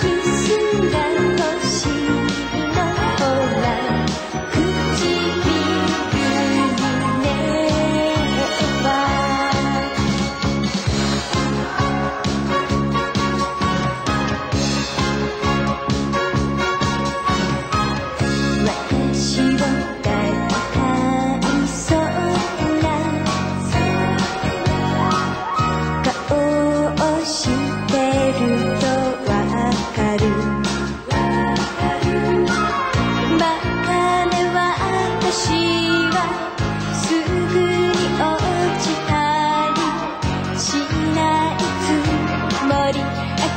Just